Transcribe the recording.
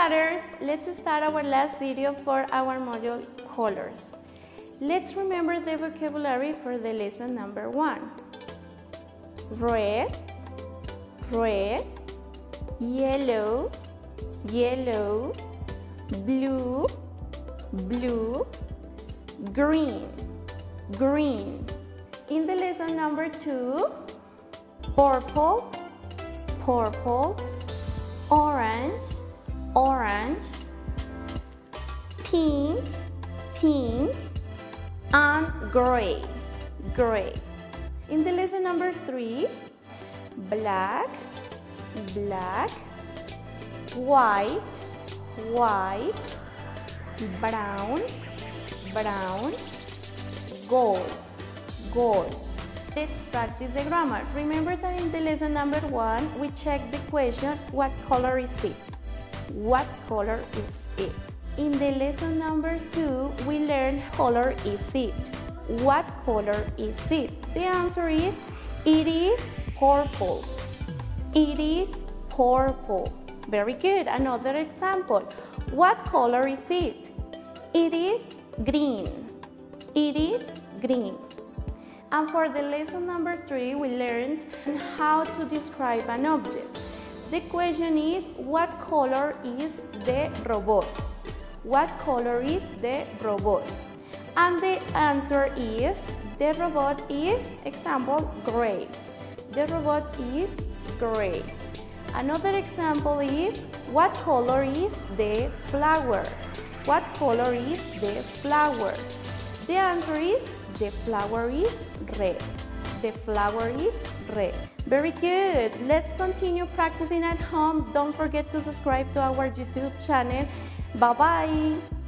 Starters, let's start our last video for our module colors. Let's remember the vocabulary for the lesson number one. Red, red, yellow, yellow, blue, blue, green, green. In the lesson number two, purple, purple, pink, pink, and gray, gray. In the lesson number three, black, black, white, white, brown, brown, gold, gold. Let's practice the grammar. Remember that in the lesson number one, we checked the question, what color is it? What color is it? In the lesson number two, we learned color is it. What color is it? The answer is, it is purple. It is purple. Very good. Another example. What color is it? It is green. It is green. And for the lesson number three, we learned how to describe an object. The question is, what color is the robot? What color is the robot? And the answer is, the robot is, example, gray. The robot is gray. Another example is, what color is the flower? What color is the flower? The answer is, the flower is red. The flower is red. Very good. Let's continue practicing at home. Don't forget to subscribe to our YouTube channel. Bye-bye.